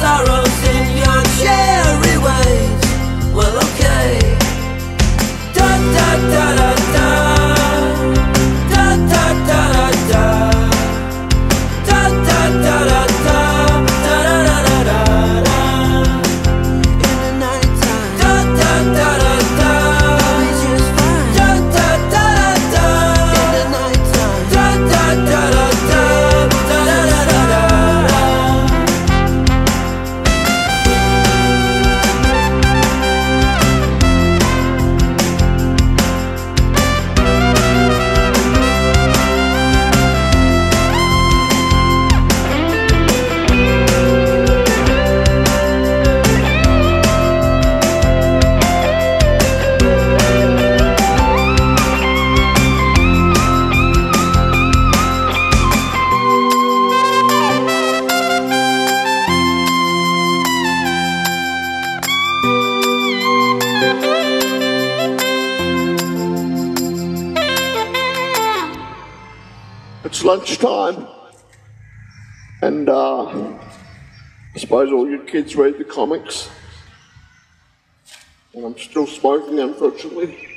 sorrows in your cherry ways. Well, okay. Da da da da. Lunchtime, and uh, I suppose all your kids read the comics. And I'm still smoking, unfortunately.